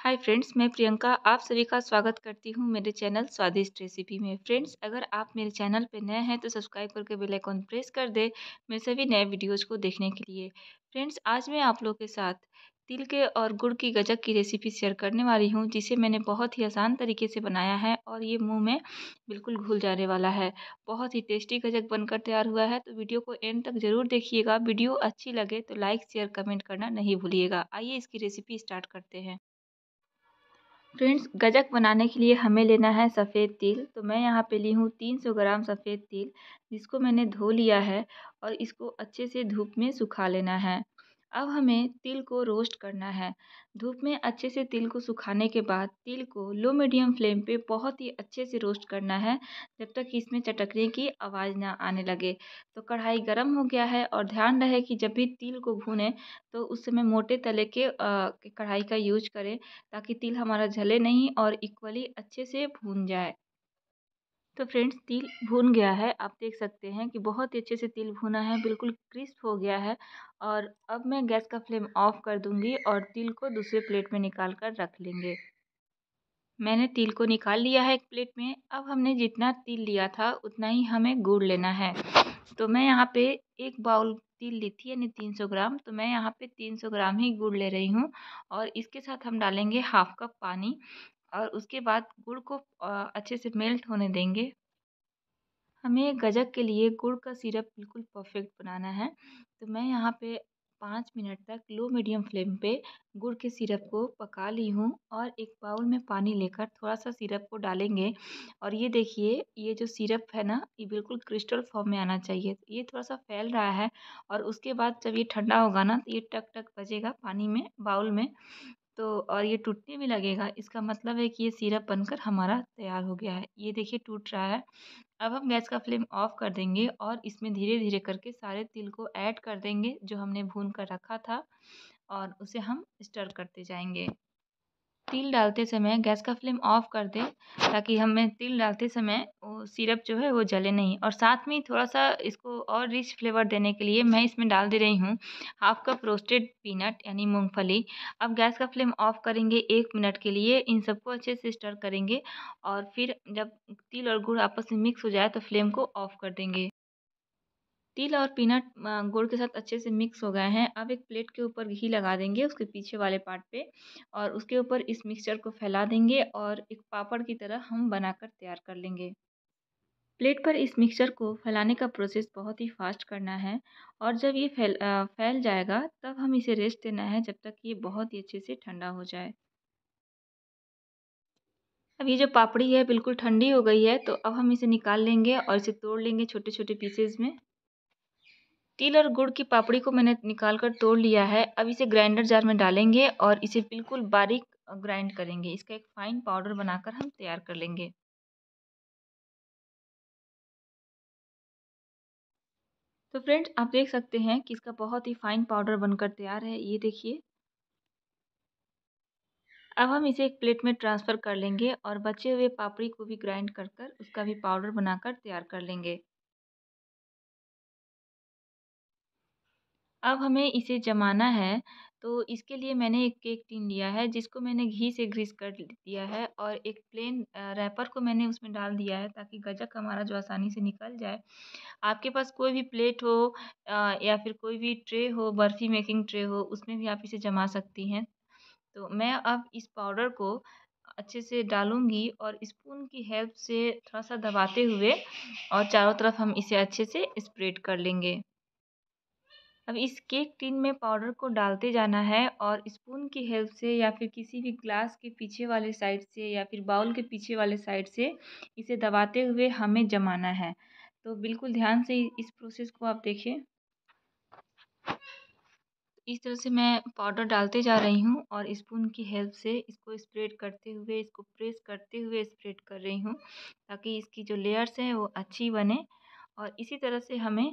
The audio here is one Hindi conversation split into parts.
हाय फ्रेंड्स मैं प्रियंका आप सभी का स्वागत करती हूँ मेरे चैनल स्वादिष्ट रेसिपी में। फ्रेंड्स अगर आप मेरे चैनल पर नए हैं तो सब्सक्राइब करके बेल आइकॉन प्रेस कर दे मेरे सभी नए वीडियोज़ को देखने के लिए। फ्रेंड्स आज मैं आप लोगों के साथ तिल के और गुड़ की गजक की रेसिपी शेयर करने वाली हूँ, जिसे मैंने बहुत ही आसान तरीके से बनाया है और ये मुँह में बिल्कुल घुल जाने वाला है। बहुत ही टेस्टी गजक बनकर तैयार हुआ है तो वीडियो को एंड तक ज़रूर देखिएगा। वीडियो अच्छी लगे तो लाइक शेयर कमेंट करना नहीं भूलिएगा। आइए इसकी रेसिपी स्टार्ट करते हैं। फ्रेंड्स, गजक बनाने के लिए हमें लेना है सफ़ेद तिल। तो मैं यहाँ पे ली हूँ तीन सौ ग्राम सफ़ेद तिल, जिसको मैंने धो लिया है और इसको अच्छे से धूप में सुखा लेना है। अब हमें तिल को रोस्ट करना है। धूप में अच्छे से तिल को सुखाने के बाद तिल को लो मीडियम फ्लेम पे बहुत ही अच्छे से रोस्ट करना है, जब तक कि इसमें चटकने की आवाज़ ना आने लगे। तो कढ़ाई गर्म हो गया है और ध्यान रहे कि जब भी तिल को भूनें तो उस समय मोटे तले के कढ़ाई का यूज़ करें, ताकि तिल हमारा जले नहीं और इक्वली अच्छे से भून जाए। तो फ्रेंड्स, तिल भून गया है। आप देख सकते हैं कि बहुत ही अच्छे से तिल भुना है, बिल्कुल क्रिस्प हो गया है और अब मैं गैस का फ्लेम ऑफ़ कर दूँगी और तिल को दूसरे प्लेट में निकाल कर रख लेंगे। मैंने तिल को निकाल लिया है एक प्लेट में। अब हमने जितना तिल लिया था, उतना ही हमें गुड़ लेना है। तो मैं यहाँ पे एक बाउल तिल ली थी, यानी तीन सौ ग्राम। तो मैं यहाँ पे तीन सौ ग्राम ही गुड़ ले रही हूँ और इसके साथ हम डालेंगे हाफ़ कप पानी। और उसके बाद गुड़ को अच्छे से मेल्ट होने देंगे। हमें गजक के लिए गुड़ का सिरप बिल्कुल परफेक्ट बनाना है। तो मैं यहाँ पे पाँच मिनट तक लो मीडियम फ्लेम पे गुड़ के सिरप को पका ली हूँ और एक बाउल में पानी लेकर थोड़ा सा सिरप को डालेंगे। और ये देखिए, ये जो सिरप है ना, ये बिल्कुल क्रिस्टल फॉर्म में आना चाहिए। ये थोड़ा सा फैल रहा है और उसके बाद जब ये ठंडा होगा ना तो ये टक टक बजेगा पानी में, बाउल में। तो और ये टूटने भी लगेगा, इसका मतलब है कि ये सिरप बनकर हमारा तैयार हो गया है। ये देखिए टूट रहा है। अब हम गैस का फ्लेम ऑफ़ कर देंगे और इसमें धीरे धीरे करके सारे तिल को ऐड कर देंगे जो हमने भून कर रखा था और उसे हम स्टर करते जाएँगे। तिल डालते समय गैस का फ्लेम ऑफ़ कर दें, ताकि हमें तिल डालते समय वो सिरप जो है वो जले नहीं। और साथ में थोड़ा सा इसको और रिच फ्लेवर देने के लिए मैं इसमें डाल दे रही हूँ हाफ़ कप रोस्टेड पीनट यानी मूंगफली। अब गैस का फ्लेम ऑफ़ करेंगे एक मिनट के लिए, इन सबको अच्छे से स्टर करेंगे और फिर जब तिल और गुड़ आपस में मिक्स हो जाए तो फ्लेम को ऑफ़ कर देंगे। तिल और पीनट गुड़ के साथ अच्छे से मिक्स हो गए हैं। अब एक प्लेट के ऊपर घी लगा देंगे उसके पीछे वाले पार्ट पे और उसके ऊपर इस मिक्सचर को फैला देंगे और एक पापड़ की तरह हम बनाकर तैयार कर लेंगे। प्लेट पर इस मिक्सचर को फैलाने का प्रोसेस बहुत ही फास्ट करना है और जब ये फैल फैल जाएगा तब हम इसे रेस्ट देना है जब तक ये बहुत ही अच्छे से ठंडा हो जाए। अब ये जो पापड़ी है बिल्कुल ठंडी हो गई है तो अब हम इसे निकाल लेंगे और इसे तोड़ लेंगे छोटे छोटे पीसेज में। तिल और गुड़ की पापड़ी को मैंने निकाल कर तोड़ लिया है। अब इसे ग्राइंडर जार में डालेंगे और इसे बिल्कुल बारीक ग्राइंड करेंगे। इसका एक फ़ाइन पाउडर बनाकर हम तैयार कर लेंगे। तो फ्रेंड्स, आप देख सकते हैं कि इसका बहुत ही फ़ाइन पाउडर बनकर तैयार है। ये देखिए। अब हम इसे एक प्लेट में ट्रांसफ़र कर लेंगे और बचे हुए पापड़ी को भी ग्राइंड कर कर उसका भी पाउडर बनाकर तैयार कर लेंगे। अब हमें इसे जमाना है तो इसके लिए मैंने एक केक टिन लिया है, जिसको मैंने घी से ग्रीस कर दिया है और एक प्लेन रैपर को मैंने उसमें डाल दिया है ताकि गजक हमारा जो आसानी से निकल जाए। आपके पास कोई भी प्लेट हो या फिर कोई भी ट्रे हो, बर्फ़ी मेकिंग ट्रे हो, उसमें भी आप इसे जमा सकती हैं। तो मैं अब इस पाउडर को अच्छे से डालूँगी और स्पून की हेल्प से थोड़ा सा दबाते हुए और चारों तरफ़ हम इसे अच्छे से स्प्रेड कर लेंगे। अब इस केक टिन में पाउडर को डालते जाना है और स्पून की हेल्प से या फिर किसी भी ग्लास के पीछे वाले साइड से या फिर बाउल के पीछे वाले साइड से इसे दबाते हुए हमें जमाना है। तो बिल्कुल ध्यान से इस प्रोसेस को आप देखें इस तरह से मैं पाउडर डालते जा रही हूँ और स्पून की हेल्प से इसको स्प्रेड करते हुए, इसको प्रेस करते हुए स्प्रेड कर रही हूँ ताकि इसकी जो लेयर्स हैं वो अच्छी बने और इसी तरह से हमें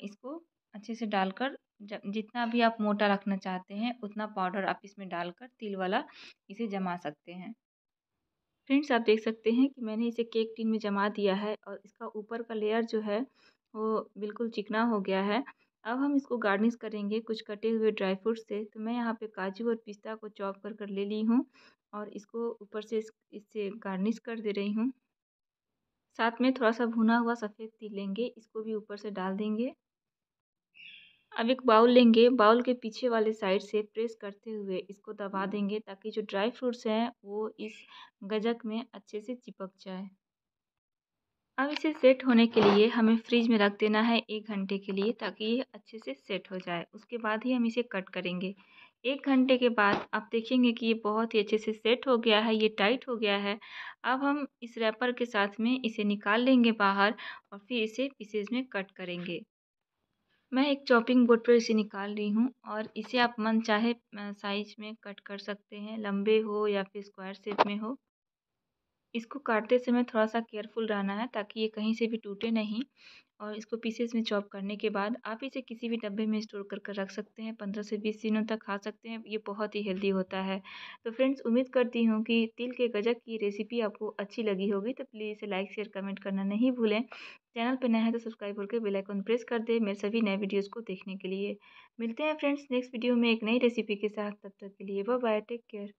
इसको अच्छे से डालकर जितना भी आप मोटा रखना चाहते हैं, उतना पाउडर आप इसमें डालकर तिल वाला इसे जमा सकते हैं। फ्रेंड्स, आप देख सकते हैं कि मैंने इसे केक टिन में जमा दिया है और इसका ऊपर का लेयर जो है, वो बिल्कुल चिकना हो गया है। अब हम इसको गार्निश करेंगे कुछ कटे हुए ड्राई फ्रूट से। तो मैं यहाँ पे काजू और पिस्ता को चॉप कर कर ले ली हूँ और इसको ऊपर से इससे गार्निश कर दे रही हूँ। साथ में थोड़ा सा भुना हुआ सफ़ेद तिल लेंगे, इसको भी ऊपर से डाल देंगे। अब एक बाउल लेंगे बाउल के पीछे वाले साइड से प्रेस करते हुए इसको दबा देंगे ताकि जो ड्राई फ्रूट्स हैं वो इस गजक में अच्छे से चिपक जाए। अब इसे सेट होने के लिए हमें फ्रिज में रख देना है एक घंटे के लिए ताकि ये अच्छे से सेट हो जाए। उसके बाद ही हम इसे कट करेंगे। एक घंटे के बाद आप देखेंगे कि ये बहुत ही अच्छे से सेट हो गया है ये टाइट हो गया है। अब हम इस रैपर के साथ में इसे निकाल लेंगे बाहर और फिर इसे पीसेज में कट करेंगे। मैं एक चॉपिंग बोर्ड पर इसे निकाल रही हूँ और इसे आप मन चाहे साइज़ में कट कर सकते हैं, लंबे हो या फिर स्क्वायर शेप में हो। इसको काटते समय थोड़ा सा केयरफुल रहना है, ताकि ये कहीं से भी टूटे नहीं और इसको पीसेस में चॉप करने के बाद आप इसे किसी भी डब्बे में स्टोर कर कर रख सकते हैं, पंद्रह से बीस दिनों तक खा सकते हैं, ये बहुत ही हेल्दी होता है। तो फ्रेंड्स, उम्मीद करती हूँ कि तिल के गजक की रेसिपी आपको अच्छी लगी होगी तो प्लीज़ इसे लाइक, शेयर, कमेंट करना नहीं भूलें। चैनल पर नया है तो सब्सक्राइब करके बेल आइकन प्रेस कर दे मेरे सभी नए वीडियोज़ को देखने के लिए। मिलते हैं फ्रेंड्स नेक्स्ट वीडियो में एक नई रेसिपी के साथ, तब तक के लिए बाय टेक केयर।